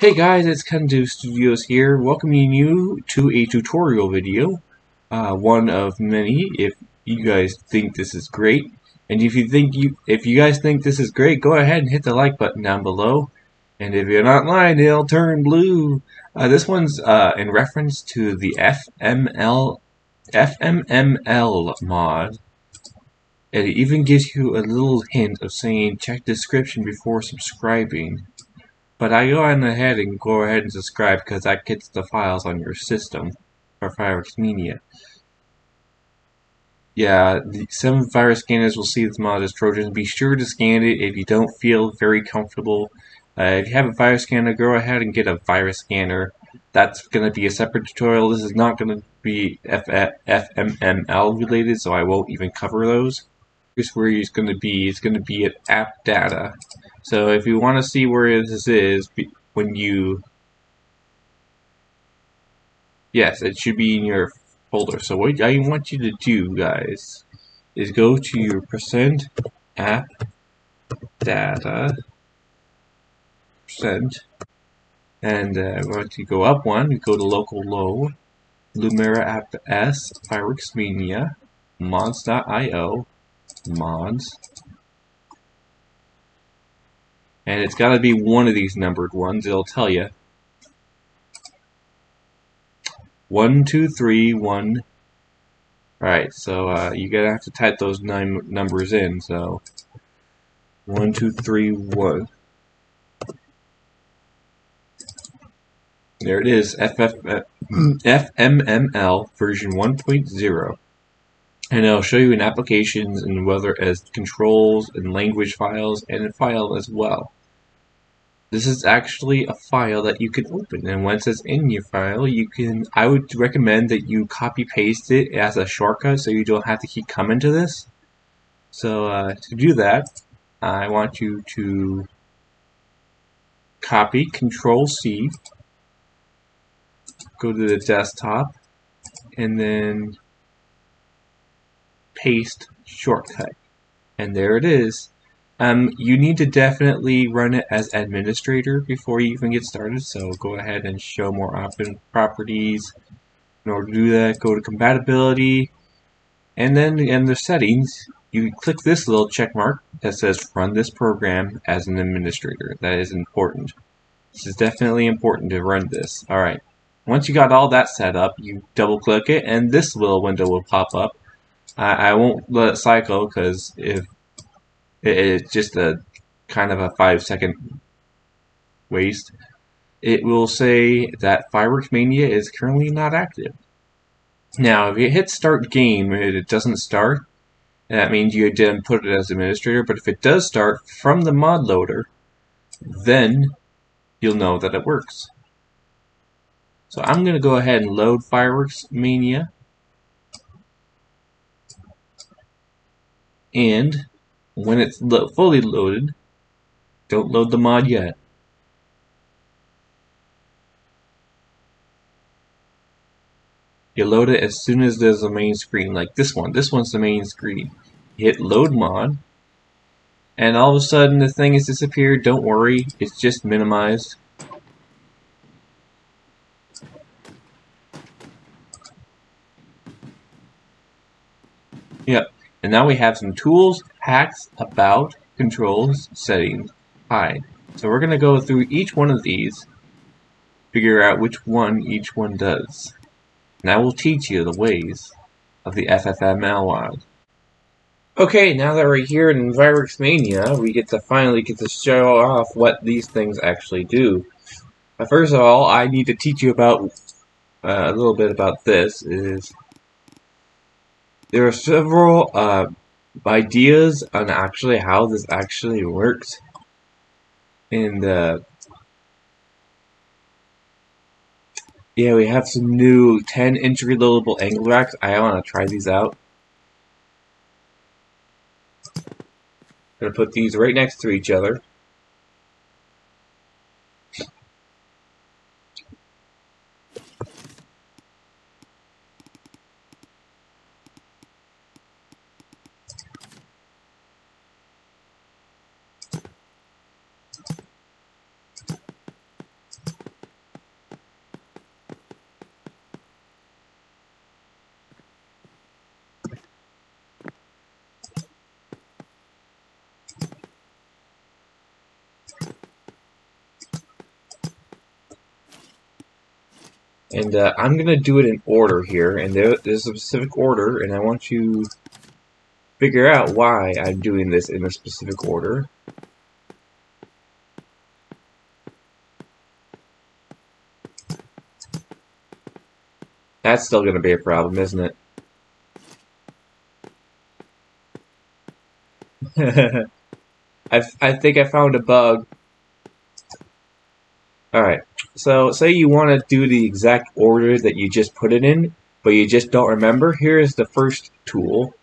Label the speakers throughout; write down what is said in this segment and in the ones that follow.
Speaker 1: Hey guys, it's Kendu Studios here, welcoming you to a tutorial video, uh, one of many. If you guys think this is great, and if you think you, if you guys think this is great, go ahead and hit the like button down below. And if you're not lying, it'll turn blue. Uh, this one's uh, in reference to the FML, FMML mod. And it even gives you a little hint of saying check description before subscribing. But I go on ahead and go ahead and subscribe because that gets the files on your system for Fireworks Mania. Yeah, the, some virus scanners will see this mod as Trojan. Be sure to scan it if you don't feel very comfortable. Uh, if you have a virus scanner, go ahead and get a virus scanner. That's going to be a separate tutorial. This is not going to be F FMML related, so I won't even cover those. Here's where it's going to be. It's going to be at app data. So if you want to see where this is, when you... Yes, it should be in your folder. So what I want you to do, guys, is go to your percent app data percent and uh, once you go up one, you go to local low, Laumania app s, Media, mods.io, mods, and it's got to be one of these numbered ones. It'll tell you. One, two, three, one. Alright, so uh, you're going to have to type those nine numbers in. So, one, two, three, one. There it is, FF, uh, FMML version 1.0 and it'll show you in applications and whether as controls and language files and file as well. This is actually a file that you can open and once it's in your file you can I would recommend that you copy paste it as a shortcut so you don't have to keep coming to this. So uh, to do that I want you to copy control C go to the desktop and then paste shortcut and there it is um, you need to definitely run it as administrator before you even get started, so go ahead and show more open properties. In order to do that, go to compatibility, and then in the settings, you click this little check mark that says run this program as an administrator. That is important. This is definitely important to run this. Alright, once you got all that set up, you double click it, and this little window will pop up. I, I won't let it cycle because if it's just a kind of a five second waste. It will say that Fireworks Mania is currently not active. Now, if you hit start game and it doesn't start, that means you didn't put it as administrator, but if it does start from the mod loader, then you'll know that it works. So I'm going to go ahead and load Fireworks Mania. And when it's lo fully loaded, don't load the mod yet. You load it as soon as there's a main screen, like this one. This one's the main screen. You hit load mod, and all of a sudden the thing has disappeared. Don't worry, it's just minimized. Yep, and now we have some tools, hacks, about, controls, settings, hide. So we're going to go through each one of these, figure out which one each one does. And I will teach you the ways of the FFML mod. Okay, now that we're here in Fireworks Mania, we get to finally get to show off what these things actually do. But first of all, I need to teach you about uh, a little bit about this. Is there are several uh, ideas on actually how this actually works. And uh, yeah, we have some new 10 inch reloadable angle racks. I want to try these out. Gonna put these right next to each other. And uh, I'm going to do it in order here, and there, there's a specific order, and I want you to figure out why I'm doing this in a specific order. That's still going to be a problem, isn't it? I, I think I found a bug. Alright, so say you want to do the exact order that you just put it in, but you just don't remember. Here's the first tool,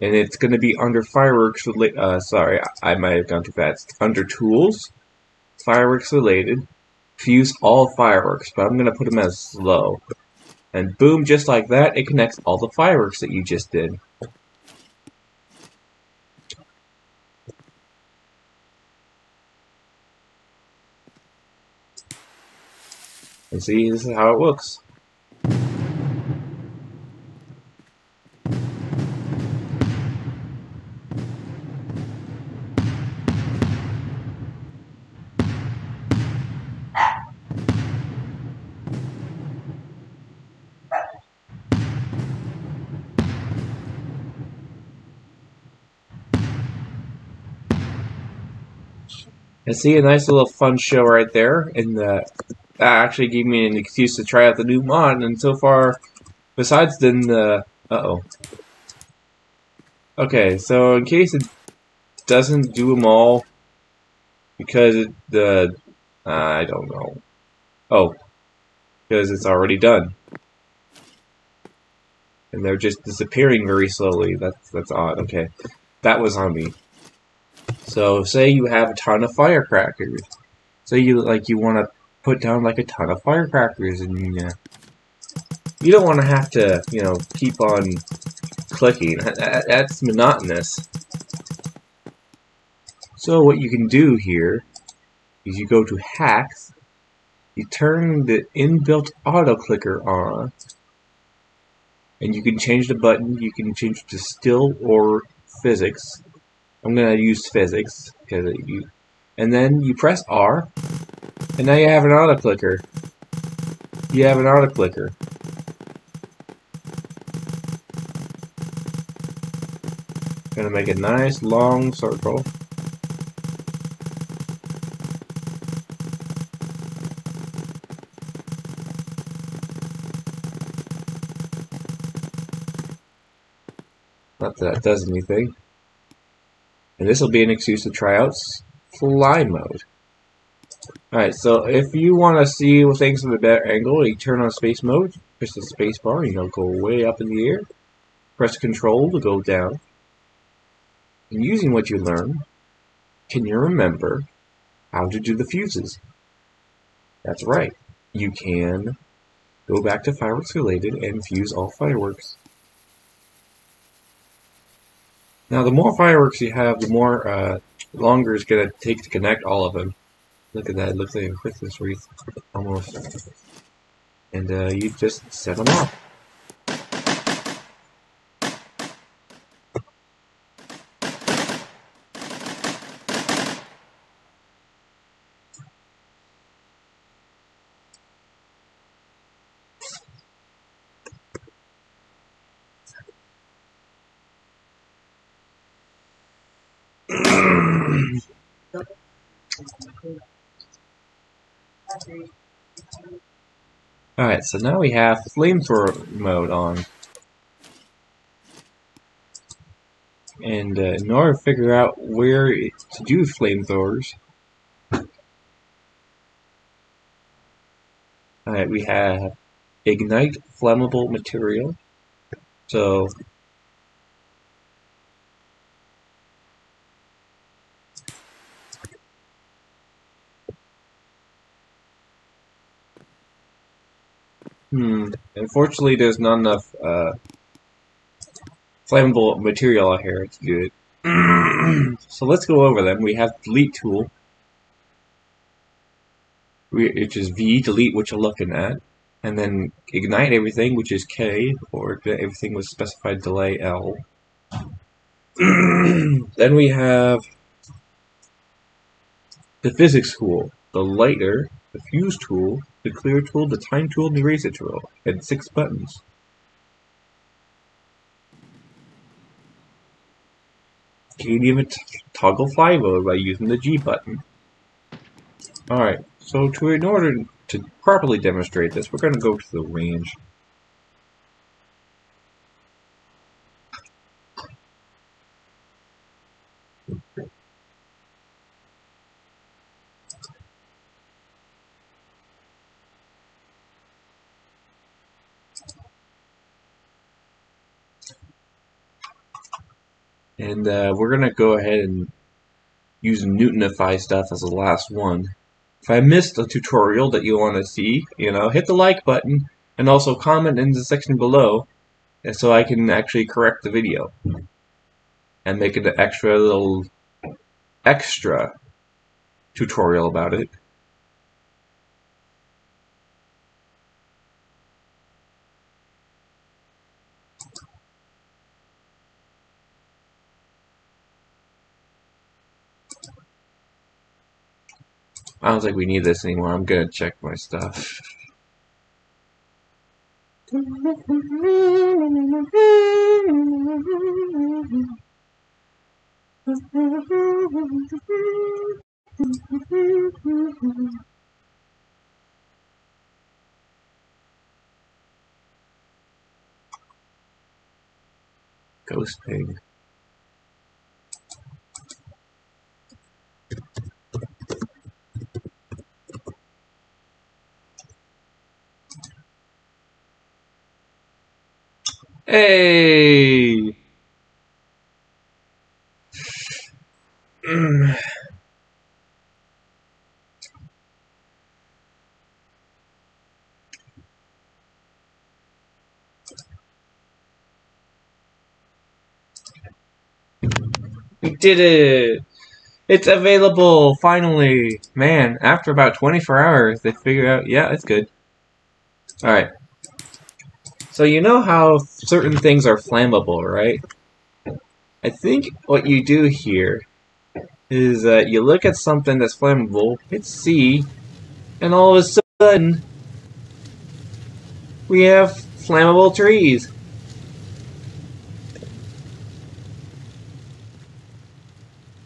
Speaker 1: and it's going to be under fireworks related. Uh, sorry, I might have gone too fast. Under tools, fireworks related, fuse all fireworks, but I'm going to put them as slow. And boom, just like that, it connects all the fireworks that you just did. And see, this is how it looks. And see a nice little fun show right there, in the that actually gave me an excuse to try out the new mod. And so far, besides then the uh oh. Okay, so in case it doesn't do them all, because the uh, I don't know. Oh, because it's already done, and they're just disappearing very slowly. That's that's odd. Okay, that was on me. So say you have a ton of firecrackers. Say you like you want to put down like a ton of firecrackers and uh, you don't want to have to, you know, keep on clicking. That's monotonous. So what you can do here is you go to hacks, you turn the inbuilt auto clicker on, and you can change the button, you can change to still or physics, I'm gonna use physics because you, and then you press R, and now you have an auto clicker. You have an auto clicker. Gonna make a nice long circle. Not that that does anything. And this will be an excuse to try out fly mode. Alright, so if you want to see things from a better angle, you turn on space mode, press the space bar, you know, go way up in the air. Press control to go down. And using what you learn, can you remember how to do the fuses? That's right. You can go back to fireworks related and fuse all fireworks. Now, the more fireworks you have, the more uh, longer it's going to take to connect all of them. Look at that, it looks like a Christmas wreath, almost. And uh, you just set them off. Alright, so now we have flamethrower mode on. And uh, in order to figure out where to do flamethrowers, Alright, we have ignite flammable material. So Unfortunately, there's not enough uh, flammable material out here to do it. so let's go over them. We have delete tool, which is V, delete what you're looking at, and then ignite everything, which is K, or everything with specified delay L. then we have the physics tool, the lighter, the fuse tool, the clear tool, the time tool, and the eraser tool, and six buttons. You can even toggle fly mode by using the G button. Alright, so to in order to properly demonstrate this, we're going to go to the range. And uh, we're going to go ahead and use Newtonify stuff as the last one. If I missed a tutorial that you want to see, you know, hit the like button and also comment in the section below so I can actually correct the video and make an extra little extra tutorial about it. I don't think we need this anymore. I'm gonna check my stuff. Ghost pig. Hey! We did it! It's available, finally! Man, after about 24 hours, they figure out, yeah, it's good. Alright. So you know how certain things are flammable, right? I think what you do here is that you look at something that's flammable, hit C, and all of a sudden we have flammable trees.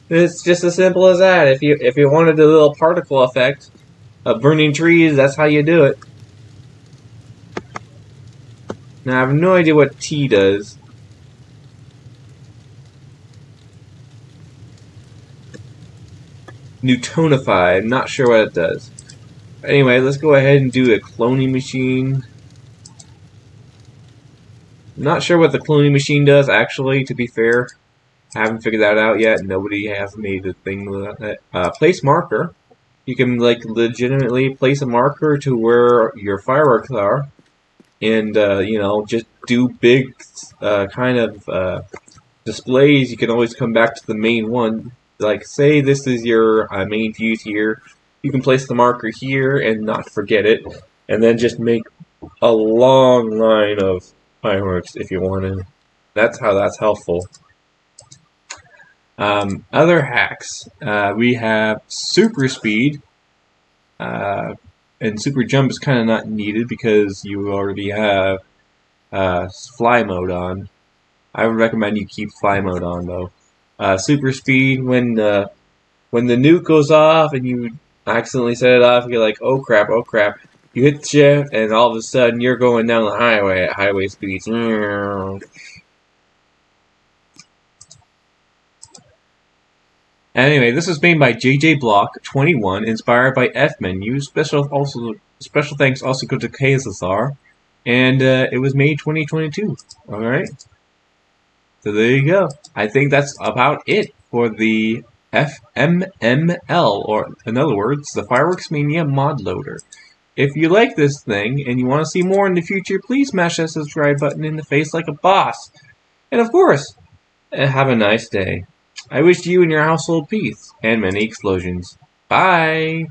Speaker 1: It's just as simple as that. If you if you wanted a little particle effect of burning trees, that's how you do it. Now, I have no idea what T does. Newtonify, I'm not sure what it does. Anyway, let's go ahead and do a cloning machine. not sure what the cloning machine does, actually, to be fair. I haven't figured that out yet. Nobody has made a thing with that. Uh, place marker. You can, like, legitimately place a marker to where your fireworks are and uh, you know just do big uh, kind of uh, displays, you can always come back to the main one. Like say this is your uh, main view here, you can place the marker here and not forget it, and then just make a long line of fireworks if you want to. That's how that's helpful. Um, other hacks, uh, we have super speed. And super jump is kind of not needed because you already have uh, fly mode on. I would recommend you keep fly mode on though. Uh, super speed when the when the nuke goes off and you accidentally set it off, you're like, oh crap, oh crap. You hit the shift and all of a sudden you're going down the highway at highway speeds. Anyway, this was made by JJ Block 21, inspired by F Menu. Special also special thanks also go to KSSR, and uh, it was made 2022. All right, so there you go. I think that's about it for the FMML, or in other words, the Fireworks Mania mod loader. If you like this thing and you want to see more in the future, please smash that subscribe button in the face like a boss. And of course, have a nice day. I wish you and your household peace and many explosions. Bye!